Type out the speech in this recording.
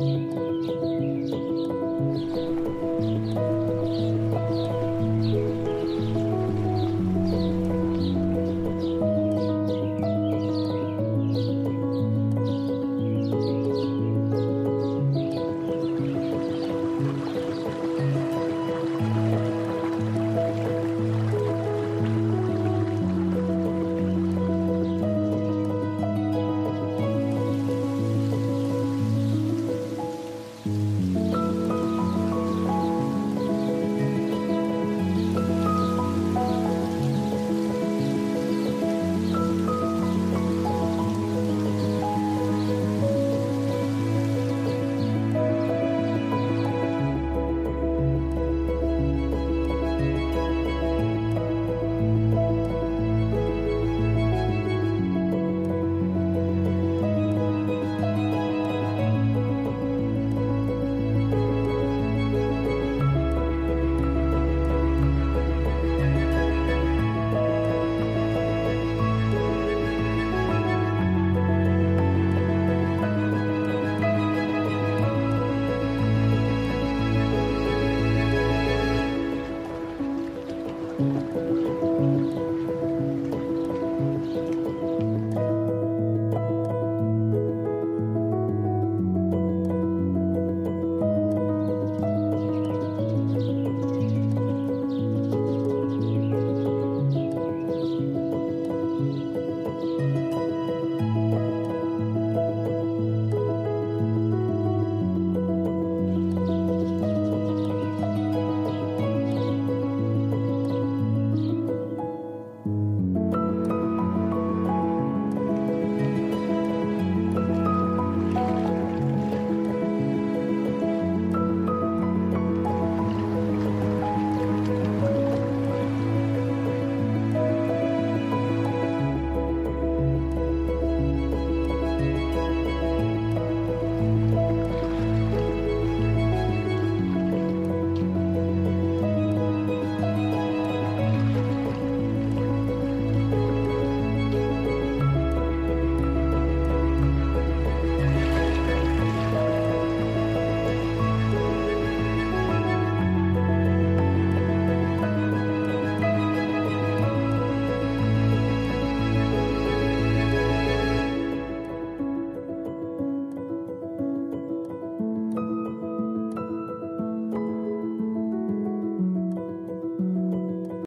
した。